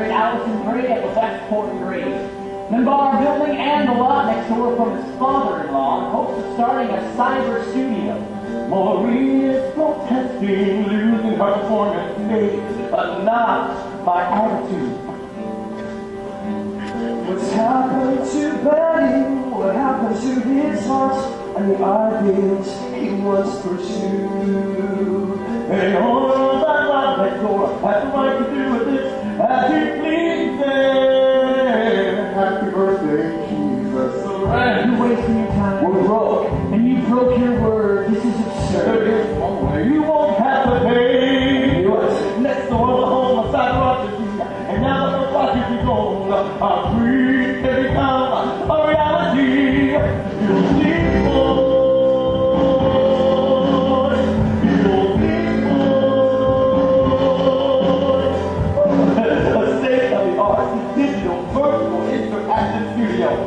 married Allison Gray at Westport. Then bought our building and the lot next door from his father-in-law in hopes of starting a cyber studio. Maureen is protesting, losing her former state, but not my attitude. What's happened to Benny? What happened to his heart and the ideals he once pursued? Hey, all that lot next door has the right to do Alright, You're wasting your time. we're broke. And you broke your word. This is absurd. There is one way you won't have to pay. Next door the home of Side Rochester, and now the Rochester is gone, our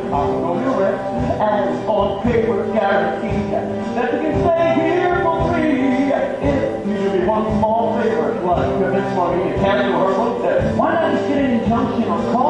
going to rent and on paper guaranteed that you can stay here for free. If you do me one small favor, like convince mommy to cancel her hotel. Why not just get an injunction or call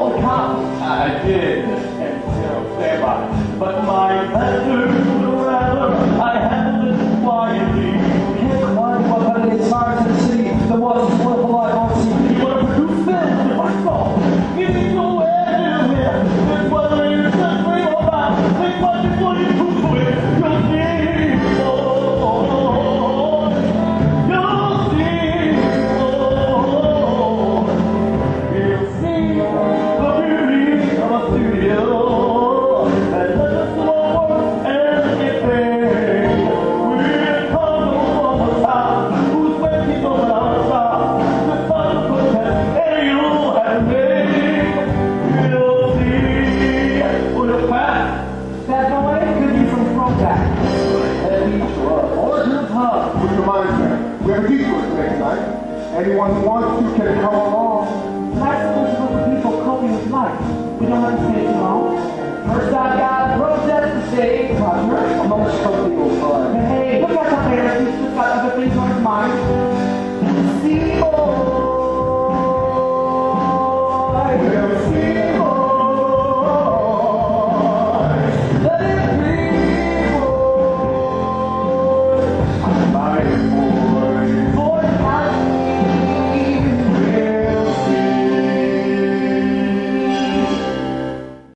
We have detour today tonight. Anyone who wants to can come along. Tonight's supposed to for people coping with life. We don't have to stay too long. First I've got protest to say, partner. I'm people fun. Hey, look at the parents. He's just got other things on his mind.